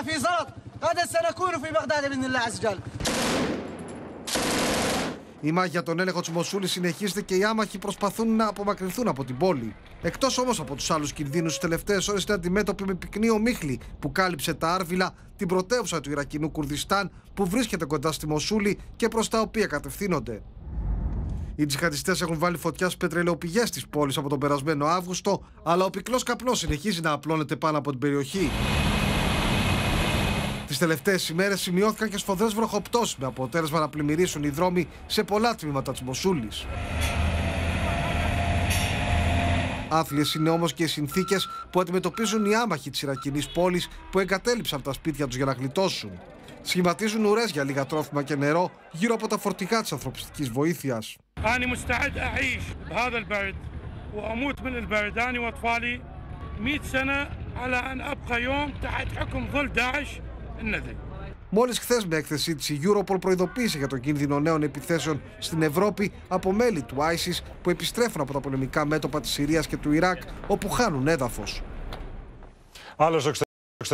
في زلط غدا سنكون في بغداد باذن الله عز وجل Η μάχη για τον έλεγχο τη Μοσούλη συνεχίζεται και οι άμαχοι προσπαθούν να απομακρυνθούν από την πόλη. Εκτό όμω από του άλλου κινδύνου, τι τελευταίε ώρε είναι αντιμέτωποι με πυκνή ομίχλη που κάλυψε τα Άρβιλα, την πρωτεύουσα του Ιρακινού Κουρδιστάν που βρίσκεται κοντά στη Μοσούλη και προ τα οποία κατευθύνονται. Οι τζιχαντιστέ έχουν βάλει φωτιά στι πετρελαιοπηγέ τη πόλη από τον περασμένο Αύγουστο, αλλά ο πυκλό καπνό συνεχίζει να απλώνεται πάνω από την περιοχή. Τι τελευταίε ημέρε σημειώθηκαν και σφοδρέ βροχοπτώσει με αποτέλεσμα να πλημμυρίσουν οι δρόμοι σε πολλά τμήματα τη Μοσούλη. Άθλιε είναι όμω και οι συνθήκε που αντιμετωπίζουν οι άμαχοι τη Ιρακινή πόλη που εγκατέλειψαν τα σπίτια του για να γλιτώσουν. Σχηματίζουν ουρέ για λίγα τρόφιμα και νερό γύρω από τα φορτηγά τη ανθρωπιστική βοήθεια. أنا مستعد أعيش بهذا البرد وأموت من البرد أنا وأطفالي 100 سنة على أن أبقى يوم تحت حكم ظل داعش Ναι, ναι. Μόλις χθες, με έκθεσή της, η Europol προειδοποίησε για τον κίνδυνο νέων επιθέσεων στην Ευρώπη από μέλη του ISIS που επιστρέφουν από τα πολεμικά μέτωπα της Συρίας και του Ιράκ, όπου χάνουν έδαφος.